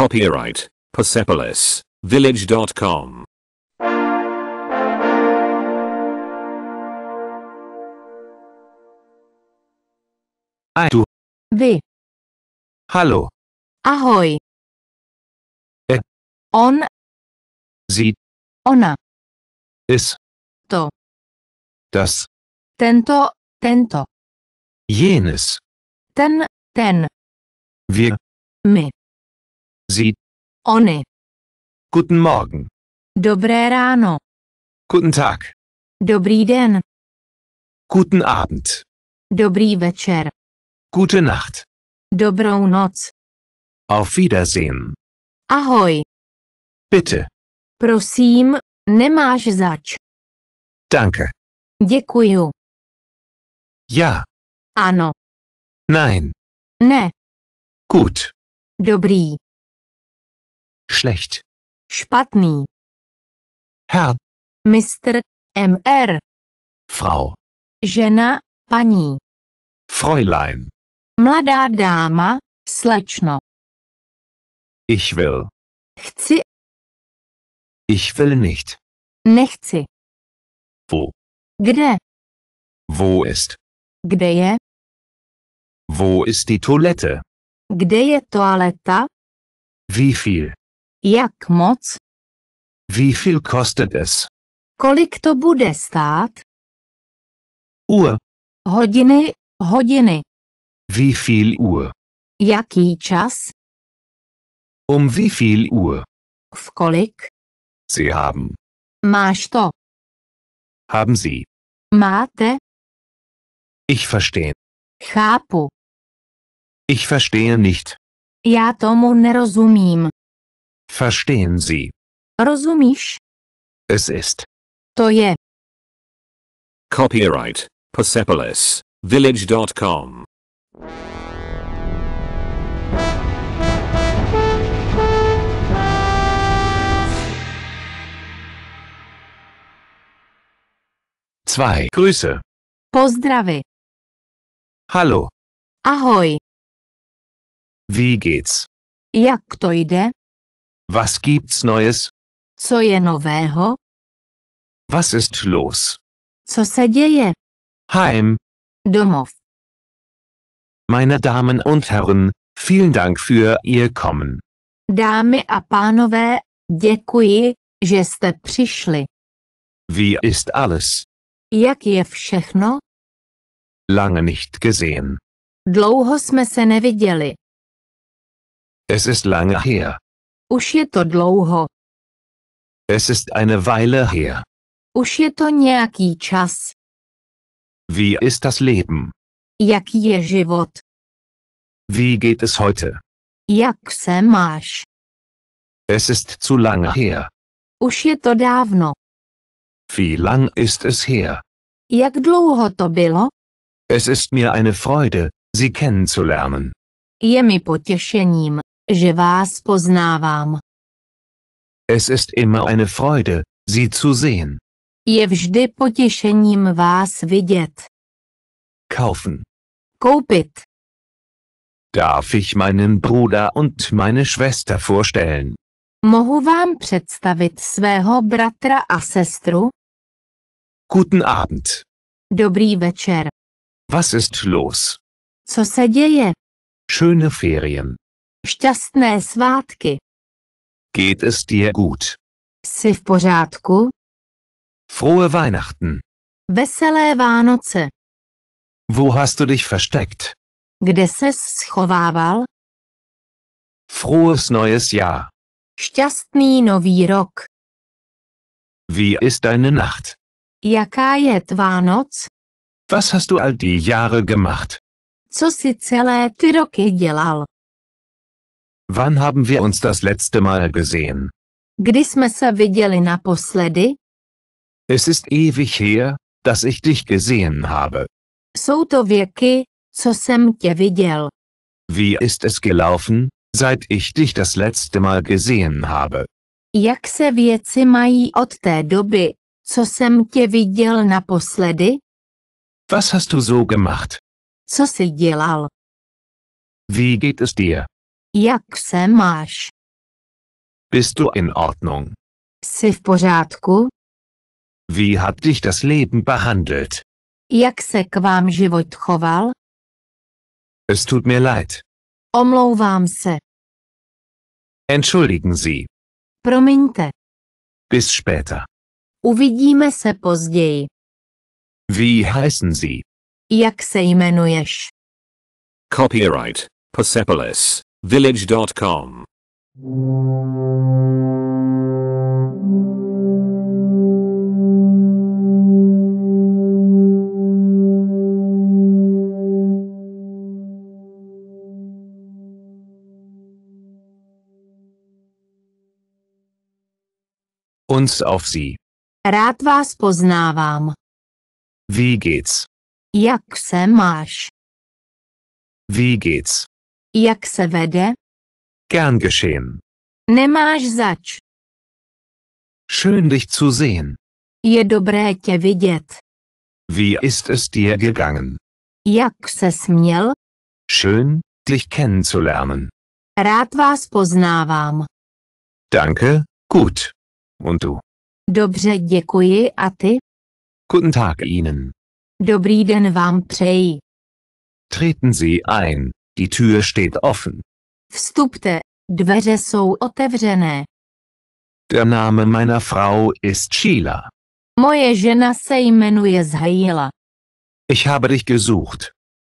Copyright Persepolis Village.com. Ei, du, Vy. hallo, Ahoj. E. On, sie, ona. es, To. das, Tento, tento. jenes, Ten, ten. wir, My. Sie, Ony. guten Morgen, Dobré ráno. guten Tag, Dobrý den. guten Abend, Dobrý večer. gute Nacht, Dobrou noc. auf Wiedersehen, Ahoj. bitte, Prosím, nemáš zač. danke, Děkuju. ja, Ano. nein, Ne. gut, Dobrý. Schlecht, Špatný. Herr, Mistr. Mr. Frau, Žena. Paní. Fräulein, Mladá dáma. Slečno. ich will, Chci. ich will nicht, Nechci. wo, Kde? wo ist, Kde je? wo ist die Toilette, Kde je toaleta? wie viel, Jak moc? wie viel kostet es, Kolik to bude stát? Uhr, Hodiny, hodiny. wie viel Uhr, Jaký čas? um wie viel Uhr, V kolik? Sie haben, Máš to? haben Sie, Máte? ich verstehe, Chápu. ich verstehe nicht, Já tomu nerozumím. Verstehen Sie, Rozumíš? es ist, To je. Copyright Persepolis Village.com. zwei, Grüße, Pozdravy. hallo, Ahoj. wie geht's, Jak to jde? Was gibt's Neues, Co je nového? was ist los, Co se děje? heim, Domov. meine Damen und Herren, vielen Dank für Ihr Kommen. Dámy a pánové, děkuji, že jste přišli. Wie ist alles? Jak je všechno? Lange nicht gesehen. Dlouho jsme se neviděli. Es ist lange her. Už je to dlouho. Es ist eine Weile her. Už je to nějaký čas. Wie ist das Leben? Jaký je život? Wie geht es heute? Jak se máš? Es ist zu lange her. Už je to dávno. Wie lang ist es her? Jak dlouho to bylo? Es ist mir eine Freude, Sie kennenzulernen. Je mi potěšením, že vás poznávám. Es ist immer eine Freude, Sie zu sehen. Je vždy potěšením vás vidět. Kaufen. Koupit. Darf ich meinen Bruder und meine Schwester vorstellen? Mohu vám představit svého bratra a sestru? Guten Abend. Dobrý večer. Was ist los? Co se děje? Schöne Ferien. Šťastné svátky. Geht es dir gut? Jsi v pořádku? Frohe Weihnachten. Veselé Vánoce. Wo hast du dich versteckt? Kde ses schovával? Frohes neues Jahr. Šťastný nový rok. Wie ist deine Nacht? Jaká je tvá noc? Was hast du all die Jahre gemacht? Co si celé ty roky dělal? Wann haben wir uns das letzte Mal gesehen? Kdy jsme se viděli naposledy? Es ist ewig her, dass ich dich gesehen habe. Jsou to věky, co jsem tě viděl. Wie ist es gelaufen, seit ich dich das letzte Mal gesehen habe? Jak se věci mají od té doby, co jsem tě viděl naposledy? Was hast du so gemacht? Co jsi dělal? Wie geht es dir? Jak se máš? Bist du in Ordnung? Jsi v pořádku? Wie hat dich das Leben behandelt? Jak se k vám život choval? Es tut mir leid. Omlouvám se. Entschuldigen Sie. Promiňte. Bis später. Uvidíme se později. Wie heißen Sie? Jak se jmenuješ? Copyright Persepolis Village.com. Uns auf Sie. Rád vás poznávám. Wie geht's? Jak se máš? Wie geht's? Jak se vede? Gern geschehen. Nemáš zač. Schön dich zu sehen. Je dobré tě vidět. Wie ist es dir gegangen? Jak se směl? Schön, dich kennenzulernen. Rád vás poznávám. Danke, gut. Und du? Dobře, děkuji a ty? Guten Tag Ihnen. Dobrý den vám přeji. Treten Sie ein, die Tür steht offen. Vstupte, dveře jsou otevřené. Der Name meiner Frau ist Sheila. Moje žena se jmenuje Zhajila. Ich habe dich gesucht.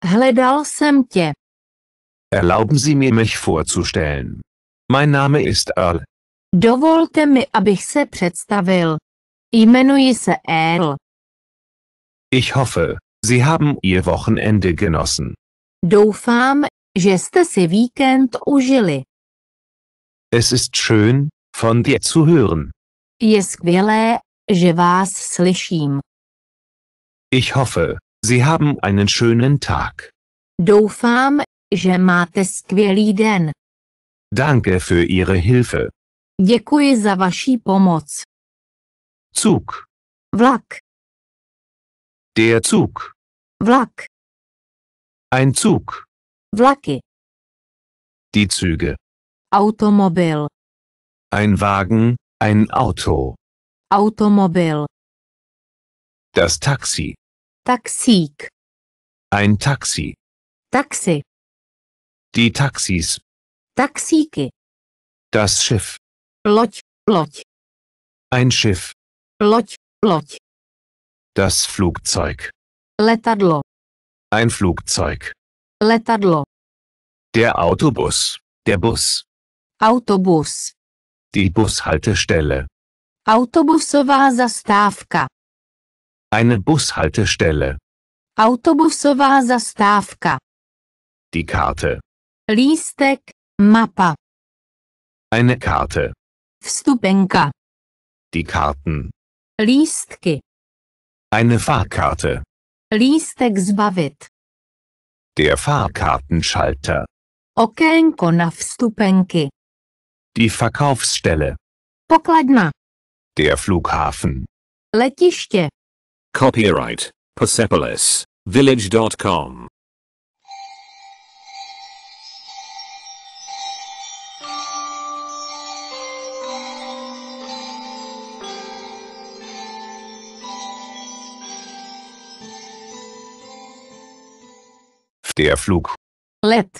Hledal jsem tě. Erlauben Sie mir mich vorzustellen. Mein Name ist Earl. Dovolte mi, abych se představil. Jmenuji se Earl. Ich hoffe, Sie haben Ihr Wochenende genossen. Doufám, že jste si víkend užili. Es ist schön, von dir zu hören. Je skvělé, že vás slyším. Ich hoffe, Sie haben einen schönen Tag. Doufám, že máte skvělý den. Danke für Ihre Hilfe. Děkuji za vaší pomoc. Zug. Vlak, Der Zug. vlak, Ein Zug. vlaky, Die Züge. automobil, Ein Wagen, ein Auto. automobil, Das Taxi. taxík, Ein Taxi. taxi, Die Taxis. taxíky, Das Schiff. loď, loď, Ein Schiff. loď, loď, Das Flugzeug. letadlo, Ein Flugzeug. letadlo, Der Autobus. Der Bus. autobus, Die Bushaltestelle. autobusová zastávka, Eine Bushaltestelle. autobusová zastávka, Die Karte. lístek, mapa, Eine Karte. vstupenka, Die Karten. lístky, Eine Fahrkarte. Lístek zbavit, Der Fahrkartenschalter. okénko na vstupenky, Die Verkaufsstelle. pokladna, Der Flughafen. letiště, Copyright Persepolis Village.com. Der Flug. let,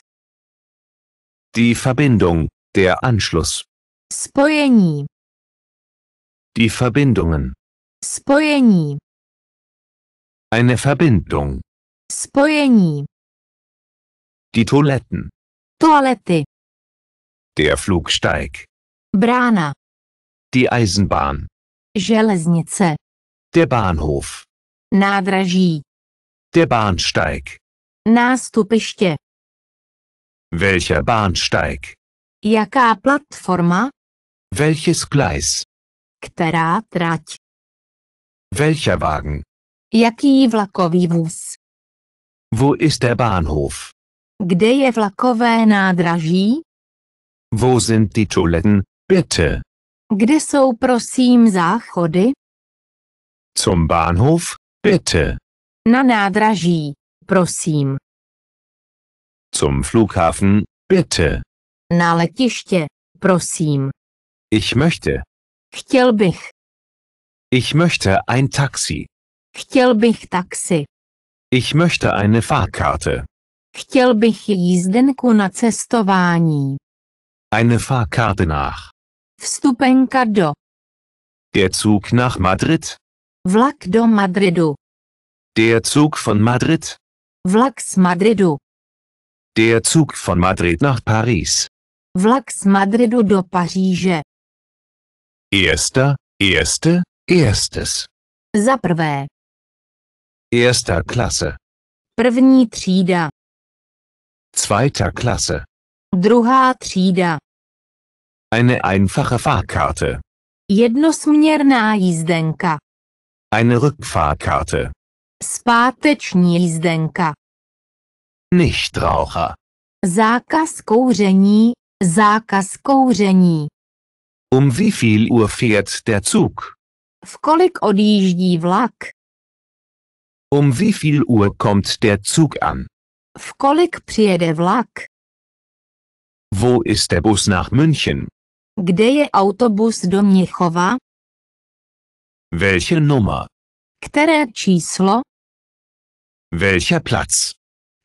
Die Verbindung. Der Anschluss. spojení, Die Verbindungen. spojení, Eine Verbindung. spojení, Die Toiletten. toalety, Der Flugsteig. brána, Die Eisenbahn. železnice, Der Bahnhof. nádraží, Der Bahnsteig. Nástupiště, Welcher Bahnsteig? jaká platforma, Welches Gleis? která trať, Welcher Wagen? jaký vlakový vůz, Wo ist der Bahnhof? kde je vlakové nádraží, Wo sind die Toiletten? Bitte. kde jsou prosím záchody, Zum Bahnhof? Bitte. na nádraží, prosím, Zum Flughafen? Bitte. na letiště, prosím, Ich möchte. Chtěl bych. Ich möchte ein Taxi. Chtěl bych taxi. Ich möchte eine Fahrkarte. Chtěl bych jízdenku na cestování. Eine Fahrkarte nach. Vstupenka do. Der Zug nach Madrid. Vlak do Madridu. Der Zug von Madrid. Vlak z Madridu. Der Zug von Madrid nach Paris. Vlak z Madridu do Paříže. Erster, erste, erstes. Za prvé. Erster Klasse. První třída. Zweiter Klasse. Druhá třída. Eine einfache Fahrkarte. Jednosměrná jízdenka. Eine Rückfahrkarte. Zpáteční jízdenka. Nichtraucher. Zákaz kouření. Zákaz kouření. Um wie viel Uhr fährt der Zug? V kolik odjíždí vlak? Um wie viel Uhr kommt der Zug an? V kolik přijede vlak? Wo ist der Bus nach München? Kde je autobus do Měchova? Welche Nummer? Které číslo? Welcher Platz?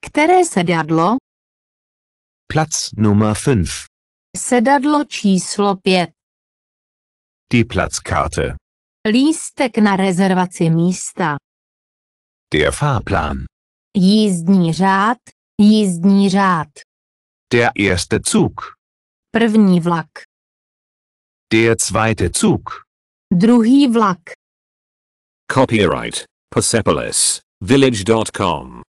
Které sedadlo? Platz Nummer 5. Sedadlo číslo 5. Die Platzkarte. Lístek na rezervaci místa. Der Fahrplan. Jízdní řád. Jízdní řád. Der erste Zug. První vlak. Der zweite Zug. Druhý vlak. Copyright Persepolis Village.com.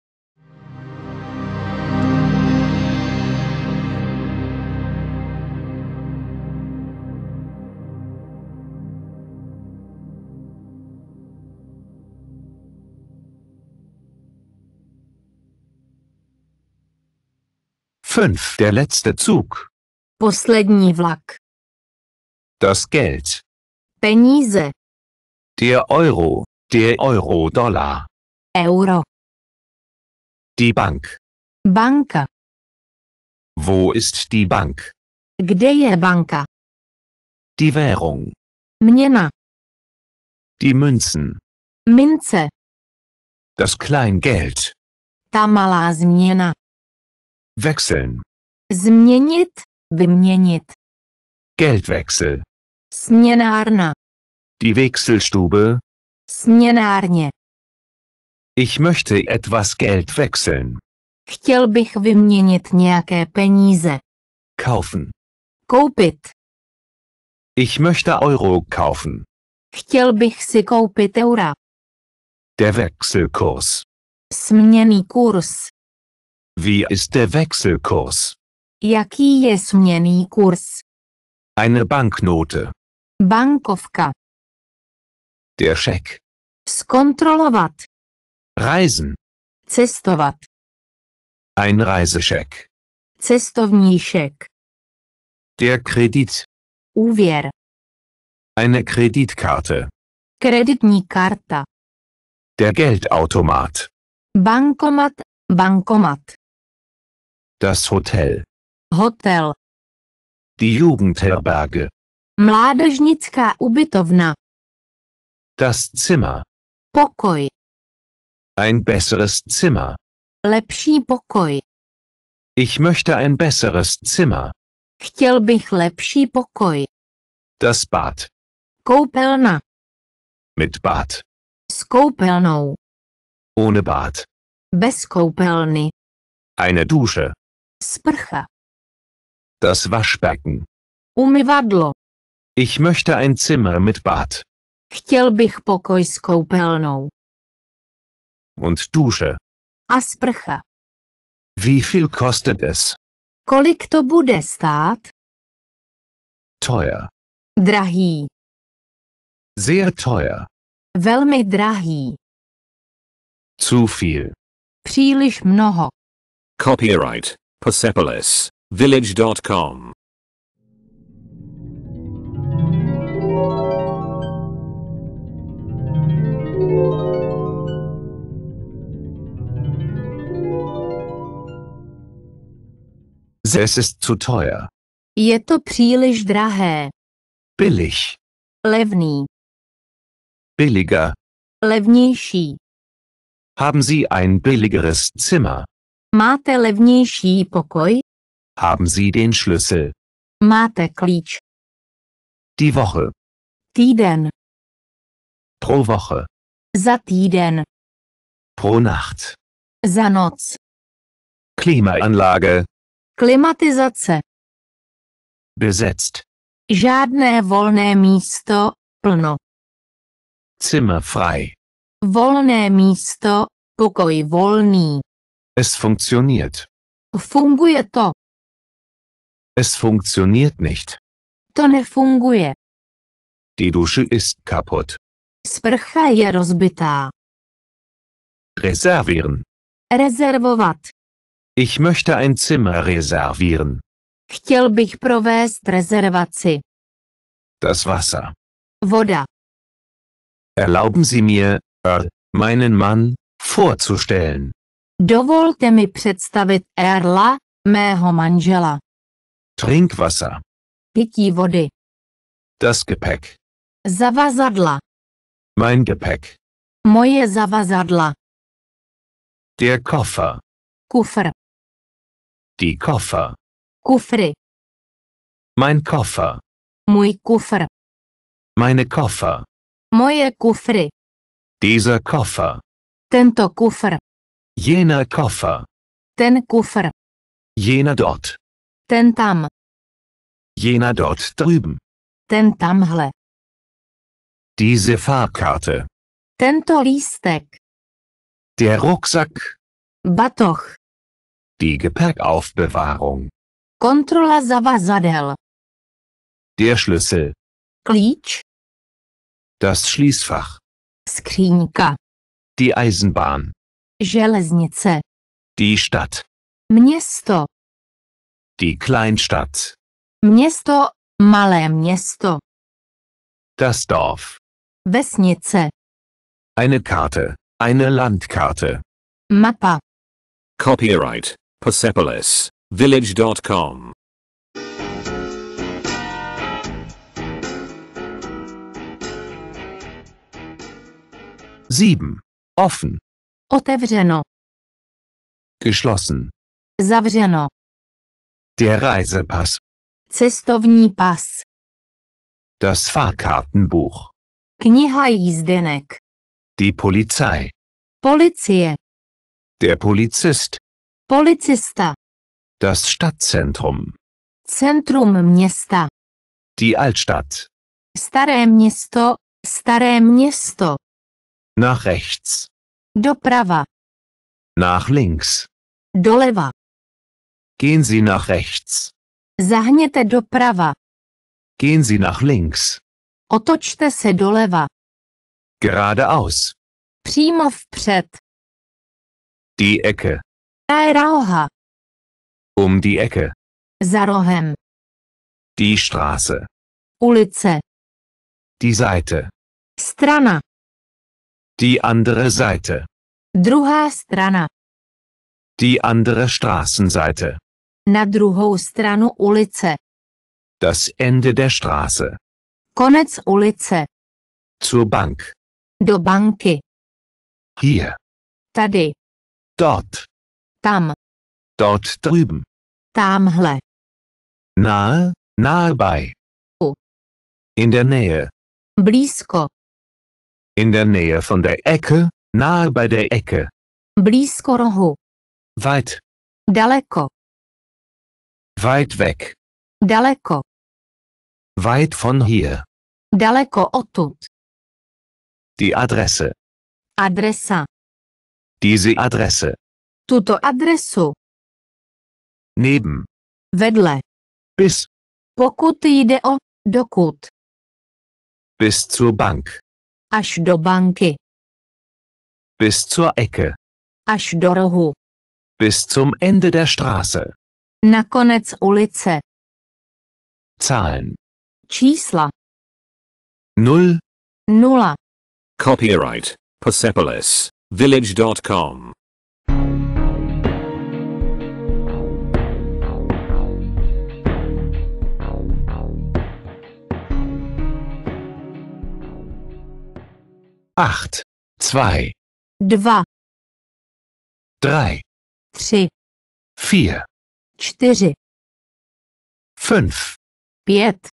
Fünf. Der letzte Zug. Poslední vlak. Das Geld. Peníze. Der Euro. Der Euro-Dollar. Euro. Die Bank. Banka. Wo ist die Bank? Kde je banka? Die Währung. Měna. Die Münzen. Mince. Das Kleingeld. Ta malá změna. Wechseln. Změnit. Vyměnit. Geldwechsel. Směnárna. Die Wechselstube. Směnárně. Ich möchte etwas Geld wechseln. Chtěl bych vyměnit nějaké peníze. Kaufen. Koupit. Ich möchte Euro kaufen. Chtěl bych si koupit eura. Der Wechselkurs. Směný kurz. Wie ist der Wechselkurs? Jaký je směný kurz? Eine Banknote. Bankovka. Der Scheck. Zkontrolovat. Reisen. Cestovat. Ein Reisescheck. Cestovní šek. Der Kredit. Úvěr. Eine Kreditkarte. Kreditní karta. Der Geldautomat. Bankomat. Bankomat. Das Hotel. Hotel. Die Jugendherberge. Mládežnická ubytovna. Das Zimmer. Pokoj. Ein besseres Zimmer. Lepší pokoj. Ich möchte ein besseres Zimmer. Chtěl bych lepší pokoj. Das Bad. Koupelna. Mit Bad. S koupelnou. Ohne Bad. Bez koupelny. Eine Dusche. Sprcha. Das Waschbecken. Umyvadlo. Ich möchte ein Zimmer mit Bad. Chtěl bych pokoj s koupelnou. Und Dusche. A sprcha. Wie viel kostet es? Kolik to bude stát? Teuer. Drahý. Sehr teuer. Velmi drahý. Zu viel. Příliš mnoho. Copyright Persepolis Village.com. Es ist zu teuer. Je to příliš drahé. billig, levný, billiger. levnější. Haben Sie ein billigeres Zimmer? Máte levnější pokoj? Haben Sie den Schlüssel? Máte klíč. Die Woche, Týden, pro Woche, za týden, pro Nacht. za noc. Klimaanlage, Klimatizace. besetzt. Žádné volné místo, plno. Zimmer frei. Volné místo, pokoj volný. Es funktioniert. Funguje to. Es funktioniert nicht. To nefunguje. Die Dusche ist kaputt. Sprcha je rozbitá. Reservieren. Rezervovat. Ich möchte ein Zimmer reservieren. Chtěl bych provést rezervaci. Das Wasser. Voda. Erlauben Sie mir, äh, meinen Mann, vorzustellen. Dovolte mi představit Erla, mého manžela. Trinkwasser. Pití vody. Das Gepäck. Zavazadla. Mein Gepäck. Moje zavazadla. Der Koffer. Kufr. Die Koffer. Kufry. Mein Koffer. Můj kufr. Meine Koffer. Moje kufry. Dieser Koffer. Tento kufr. Jener Koffer. Ten kufr. Jener dort. Ten tam. Jener dort drüben. Ten tamhle. Diese Fahrkarte. Tento lístek. Der Rucksack. Batoh. Die Gepäckaufbewahrung. Kontrola zavazadel. Der Schlüssel. Klíč. Das Schließfach. Skříňka. Die Eisenbahn. Železnice. Die Stadt. Město. Die Kleinstadt. Město. Malé město. Das Dorf. Vesnice. Eine Karte. Eine Landkarte. Mapa. Copyright Persepolis Village.com. Sieben. Offen. Otevřeno. Geschlossen. Zavřeno. Der Reisepass. Cestovní pas. Das Fahrkartenbuch. Kniha jízdenek. Die Polizei. Policie. Der Polizist. Policista. Das Stadtzentrum. Centrum města. Die Altstadt. Staré město. Staré město. Nach rechts. Doprava. Nach links. Doleva. Gehen Sie nach rechts. Zahněte doprava. Gehen Sie nach links. Otočte se doleva. Geradeaus. Přímo vpřed. Die Ecke. Roha. Um die Ecke. Za rohem. Die Straße. Ulice. Die Seite. Strana. Die andere Seite. Druhá strana. Die andere Straßenseite. Na druhou stranu ulice. Das Ende der Straße. Konec ulice. Zur Bank. Do banky. Hier. Tady. Dort. Tam. Dort drüben. Támhle. Nahe. Nahe bei. Oh. In der Nähe. Blízko. In der Nähe von der Ecke. Nahe bei der Ecke. Blízko rohu. Weit. Daleko. Weit weg. Daleko. Weit von hier. Daleko odtud. Die Adresse. Adresa. Diese Adresse. Tuto adresu. Neben. Vedle. Bis. Pokud jde o dokud. Bis zur Bank. Až do banky. Bis zur Ecke. Až do rohu. Bis zum Ende der Straße. Na konec ulice. Zahlen. Čísla. 0. Nula. Copyright Persepolis Village.com. acht, zwei, dva, drei, tři, vier, čtyři, fünf, pět,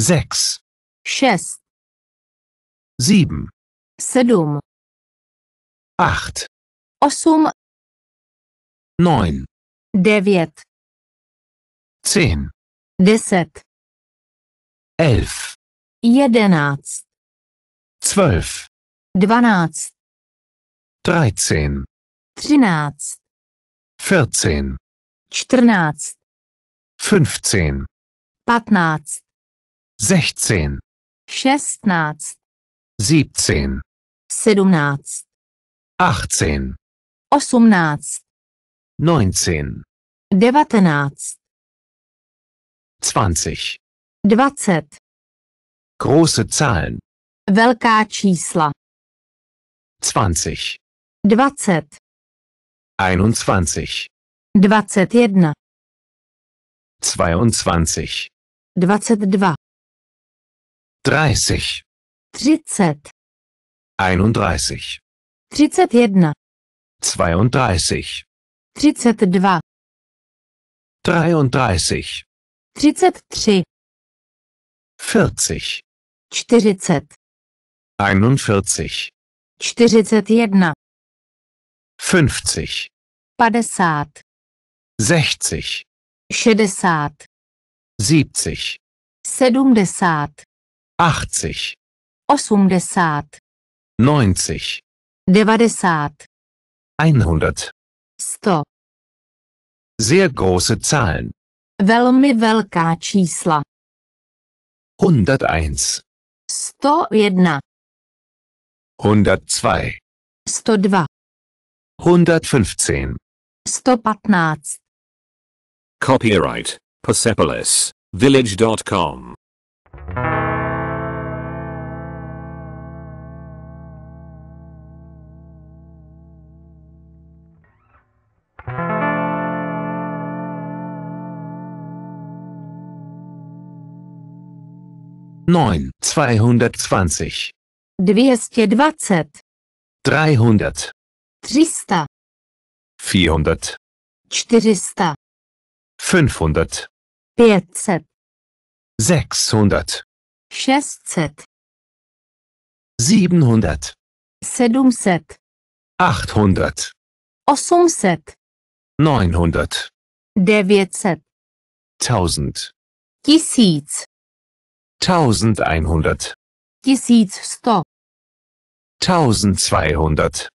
sechs, šest, sieben, sedm, acht, osm, neun, devět, zehn, deset, elf, jedenáct, zwölf, dvanáct, dreizehn, třináct, vierzehn, čtrnáct, fünfzehn, patnáct, sechzehn, šestnáct, siebzehn, sedmnáct, achtzehn, osmnáct, neunzehn, devatenáct, zwanzig. dvacet, Große Zahlen. Velká čísla. 20. 20. 21. 21. 22. 22. 30. 30. 31. 31. 32. 32. 33. 33. 40. 40. dreiunddreißig, třicet tři, vierzig, čtyřicet, einundvierzig, čtyřicet jedna, fünfzig, padesát, sechzig, šedesát, siebzig, sedmdesát, achtzig, osmdesát, neunzig, devadesát, einhundert. sto, Sehr große Zahlen. velmi velká čísla, Hunderteins, sto jedna, hundertzwei, sto dva, hundertfünfzehn. sto patnáct, Copyright Persepolis Village.com. neun, zweihundertzwanzig, dvěstě dvacet, dreihundert, tři sta, vierhundert, čtyři sta, fünfhundert, pět set, sechshundert, šest set, siebenhundert, sedm set, achthundert, osm set, neunhundert, devět set, tausend, tisíc, tausendeinhundert, tisíc sto, tausendzweihundert,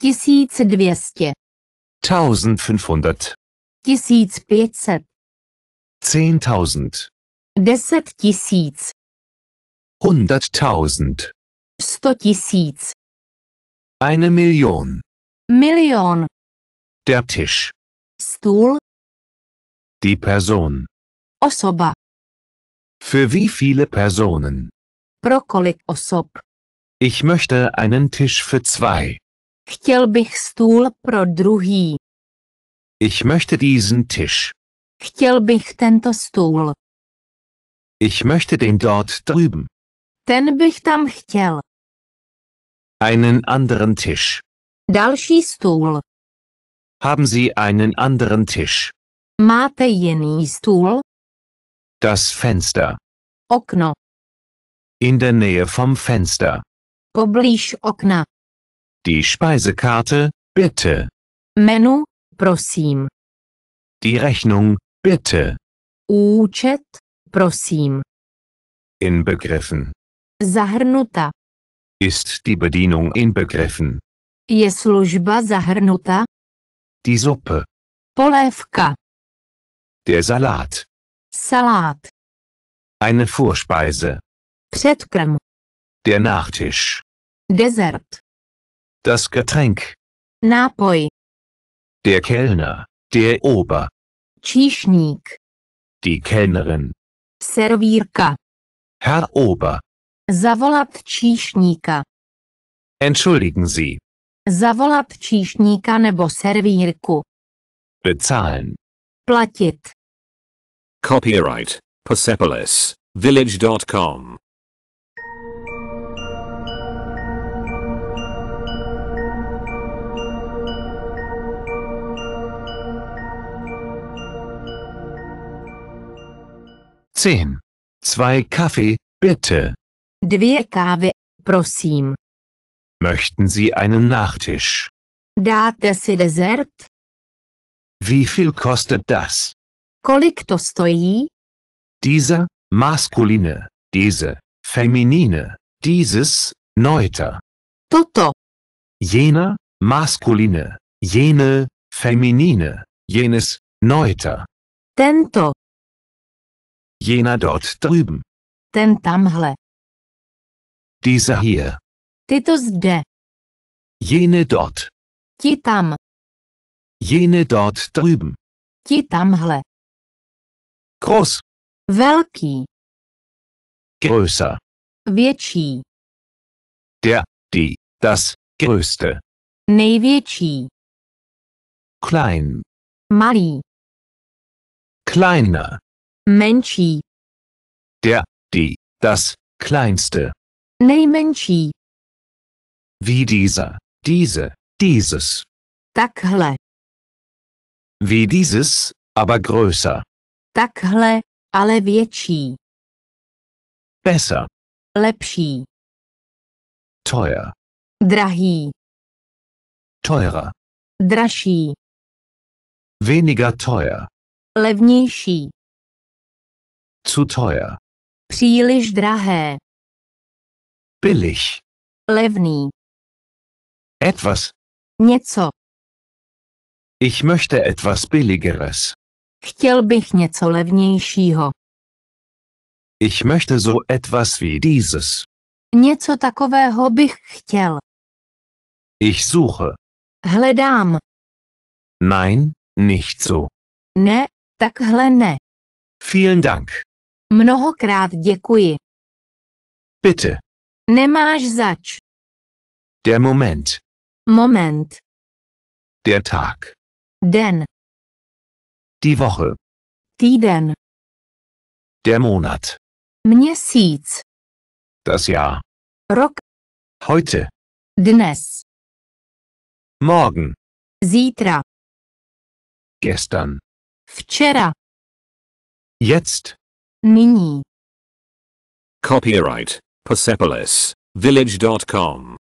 tisíc dvěstě, tausendfünfhundert, tisíc pět set, zehntausend, deset tisíc, hunderttausend, sto tisíc, eine Million. milion, Der Tisch, stůl, die Person. osoba, Für wie viele Personen? Pro kolik osob. Ich möchte einen Tisch für zwei. Chtěl bych stůl pro druhý. Ich möchte diesen Tisch. Chtěl bych tento stůl. Ich möchte den dort drüben. Ten bych tam chtěl. Einen anderen Tisch. Další stůl. Haben Sie einen anderen Tisch? Máte jiný stůl? Das Fenster. Okno. In der Nähe vom Fenster. Poblíž okna. Die Speisekarte, bitte. Menu, prosím. Die Rechnung, bitte. Účet, prosím. Inbegriffen. Zahrnuta. Ist die Bedienung inbegriffen? Je služba zahrnuta? Die Suppe. Polévka. Der Salat. Salát. Eine Vorspeise. Předkrm. Der Nachtisch. Dezert. Das Getränk. Nápoj. Der Kellner. Der Ober. Číšník. Die Kellnerin. Servírka. Herr Ober. Zavolat číšníka. Entschuldigen Sie. Zavolat číšníka nebo servírku. Bezahlen. Platit. Copyright Persepolis Village.com. 10. Zwei Kaffee, bitte. Dvě kávy, prosím. Möchten Sie einen Nachtisch? Dáte si dezert? Wie viel kostet das? Kolik to stojí? Dieser, maskuline, diese, feminine, dieses, neuter. Toto. Jener, maskuline, jene, feminine, jenes, neuter. Tento. Jener dort drüben. Ten tamhle. Dieser hier. Tyto zde. Jene dort. Ti tam. Jene dort drüben. Ti tamhle. Groß, Velký. größer. Větší. Der, die, das, größte. Největší. Klein, Malý. kleiner. Menší. Der, die, das, kleinste. Nejmenší. Wie dieser, diese, dieses. Takhle. Wie dieses, aber größer. Takhle, ale větší. Besser, Lepší. teuer, Drahý. teurer. Dražší. Weniger teuer, Levnější. Zu teuer. Příliš drahé. Billig, Levný. etwas. Něco. Ich möchte etwas Billigeres. Chtěl bych něco levnějšího. Ich möchte so etwas wie dieses. Něco takového bych chtěl. Ich suche. Hledám. Nein, nicht so. Ne, takhle ne. Vielen Dank. Mnohokrát děkuji. Bitte. Nemáš zač. Der Moment. Moment. Der Tag. Den. Die Woche. Týden. Der Monat. Měsíc. Das Jahr. Rok. Heute. Dnes. Morgen. Zítra. Gestern. Včera. Jetzt. Nyní. Copyright Persepolis Village.com.